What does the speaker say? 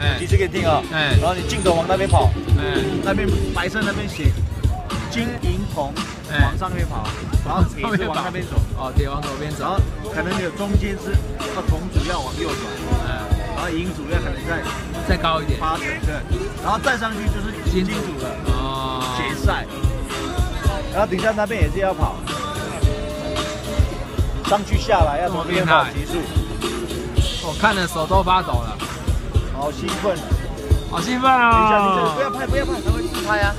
哎，其实可以听啊，哎，然后你镜头往那边跑，哎，那边白色那边写金银铜，往上面跑，然后铁是往那边走，哦，铁往左边走，然后可能有中间是那铜主要往右转，哎，然后银主要可能在再高一点，八层对，然后再上去就是金主了，哦，决赛，然后底下那边也是要跑，上去下来要从这边跑结束，我看了手都发抖了。好兴奋，好兴奋啊！不要拍，不要拍，他会自拍啊。